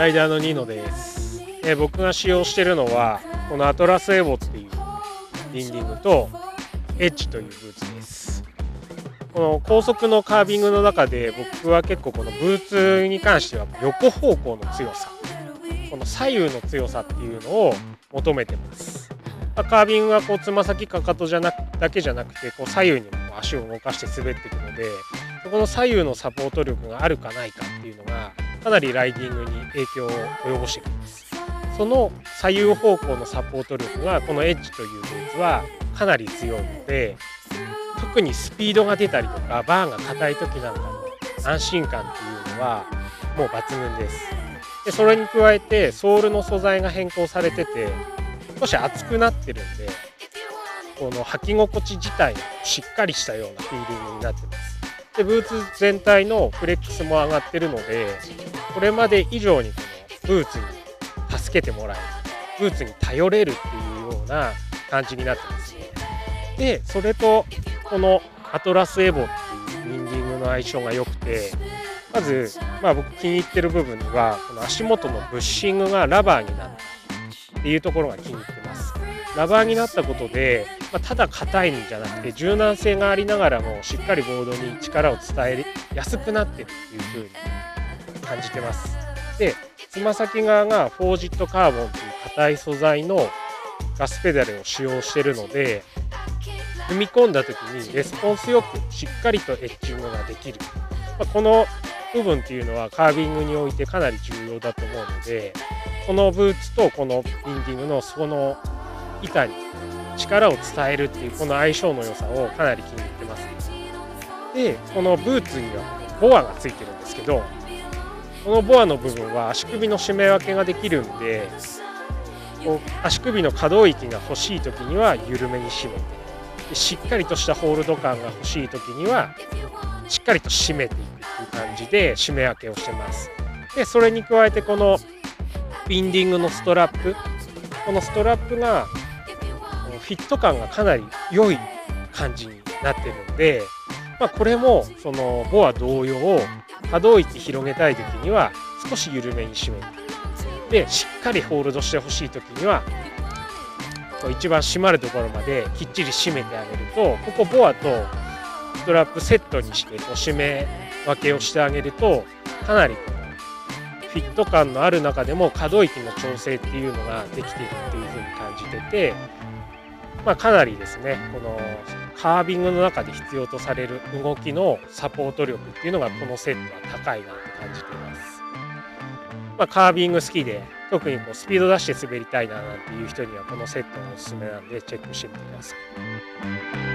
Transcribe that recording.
ライダーのニーノです、えー僕が使用してるのはこのアトラスエボっていうリンディングとエッジというブーツです。この高速のカービングの中で僕は結構このブーツに関しては横方向の強さこの左右の強さっていうのを求めてます。まあカービングはこうつま先かかとじゃなくだけじゃなくてこう左右にも足を動かして滑っていくのでそこの左右のサポート力があるかないかっていうのがかなりライディングに影響を及ぼしてきます。その左右方向のサポート力がこのエッジというブーツはかなり強いので特にスピードが出たりとかバーンが硬い時なんかの安心感っていうのはもう抜群です。でそれに加えてソールの素材が変更されてて少し厚くなってるんでこの履き心地自体がしっかりしたようなフィーリングになってます。でブーツ全体のフレックスも上がってるのでこれまで以上にこのブーツに助けてもらえるブーツに頼れるっていうような感じになってますね。でそれとこのアトラスエボっていうウィンディングの相性が良くてまず、まあ、僕気に入ってる部分にはこの足元のブッシングがラバーになったっていうところが気に入ってます。ラバーになったことで、まあ、ただ硬いんじゃなくて柔軟性がありながらもしっかりボードに力を伝えやすくなってるっていう風に感じてます。でつま先側がフォージットカーボンという硬い素材のガスペダルを使用してるので踏み込んだ時にレスポンスよくしっかりとエッジングができる、まあ、この部分っていうのはカービングにおいてかなり重要だと思うのでこのブーツとこのウィンディングのその板に力を伝えるっていうこの相性の良さをかなり気に入ってます。でこのブーツにはボアがついてるんですけどこのボアの部分は足首の締め分けができるんで足首の可動域が欲しい時には緩めに締めてしっかりとしたホールド感が欲しい時にはしっかりと締めていくっていう感じで締め分けをしてます。でそれに加えてこのウィンディングのストラップ。このストラップがフィット感がかなり良い感じになってるんで、まあ、これもそのボア同様可動域広げたい時には少し緩めに締めるでしっかりホールドしてほしい時には一番締まるところまできっちり締めてあげるとここボアとストラップセットにしてこう締め分けをしてあげるとかなりこのフィット感のある中でも可動域の調整っていうのができているっていう風に感じてて、まあ、かなりですねこのカービングの中で必要とされる動きのサポート力っていうのがこのセットは高いなって感じています。まあ、カービング好きで特にこうスピード出して滑りたいななんていう人にはこのセットがおすすめなんでチェックしてみてください。